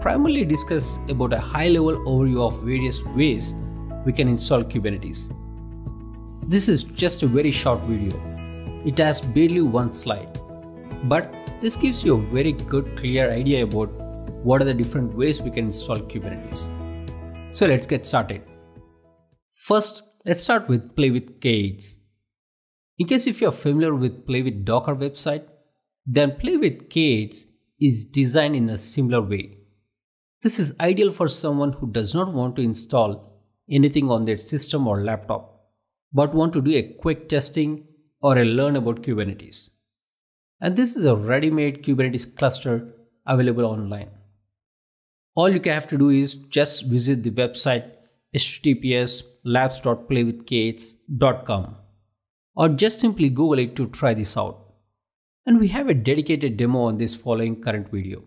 primarily discuss about a high level overview of various ways we can install Kubernetes. This is just a very short video. It has barely one slide. But this gives you a very good clear idea about what are the different ways we can install Kubernetes. So let's get started. First, let's start with Play with K8s. In case if you are familiar with Play with Docker website, then Play with K8s is designed in a similar way. This is ideal for someone who does not want to install anything on their system or laptop, but want to do a quick testing or a learn about Kubernetes. And this is a ready-made Kubernetes cluster available online. All you have to do is just visit the website https labs.playwithk8s.com or just simply Google it to try this out. And we have a dedicated demo on this following current video.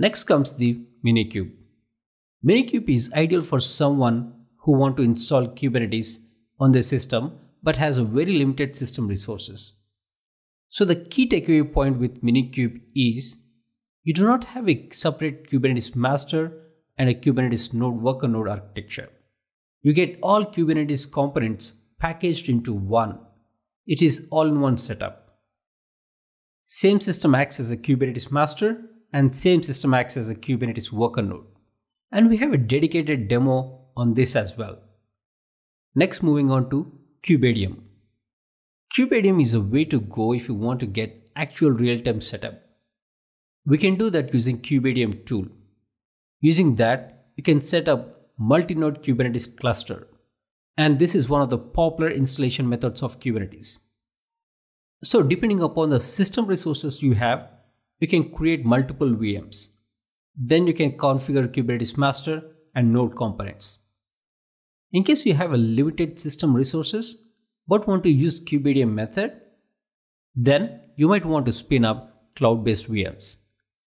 Next comes the Minikube. Minikube is ideal for someone who want to install Kubernetes on their system but has a very limited system resources. So the key takeaway point with Minikube is you do not have a separate Kubernetes master and a Kubernetes node worker node architecture. You get all Kubernetes components packaged into one. It is all-in-one setup. Same system acts as a Kubernetes master and same system acts as a Kubernetes worker node. And we have a dedicated demo on this as well. Next moving on to Kubeadm. Kubeadm is a way to go if you want to get actual real-time setup. We can do that using Kubeadm tool. Using that, you can set up multi-node Kubernetes cluster. And this is one of the popular installation methods of Kubernetes. So depending upon the system resources you have, you can create multiple VMs. Then you can configure Kubernetes master and node components. In case you have a limited system resources but want to use Kubeadm method, then you might want to spin up cloud-based VMs.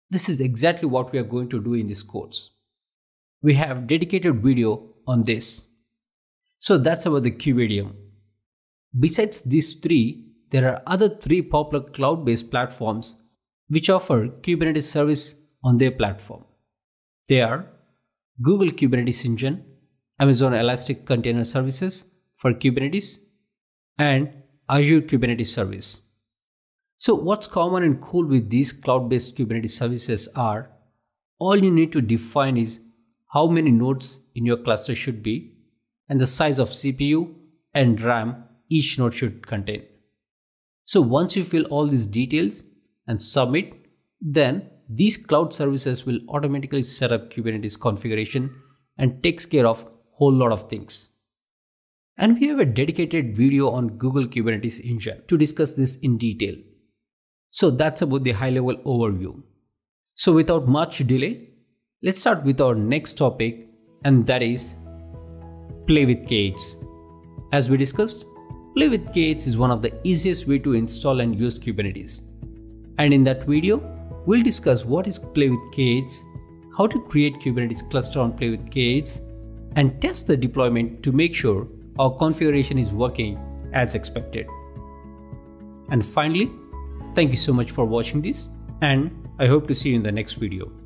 This is exactly what we are going to do in this course. We have dedicated video on this. So that's about the Kubeadm. Besides these three, there are other three popular cloud-based platforms which offer Kubernetes service on their platform. They are Google Kubernetes Engine, Amazon Elastic Container Services for Kubernetes, and Azure Kubernetes Service. So what's common and cool with these cloud-based Kubernetes services are all you need to define is how many nodes in your cluster should be and the size of CPU and RAM each node should contain. So once you fill all these details, and submit, then these cloud services will automatically set up Kubernetes configuration and takes care of whole lot of things. And we have a dedicated video on Google Kubernetes Engine to discuss this in detail. So that's about the high level overview. So without much delay, let's start with our next topic and that is Play with K8s. As we discussed, Play with K8s is one of the easiest way to install and use Kubernetes. And in that video, we'll discuss what is Play with K8s, how to create Kubernetes cluster on Play with K8s, and test the deployment to make sure our configuration is working as expected. And finally, thank you so much for watching this and I hope to see you in the next video.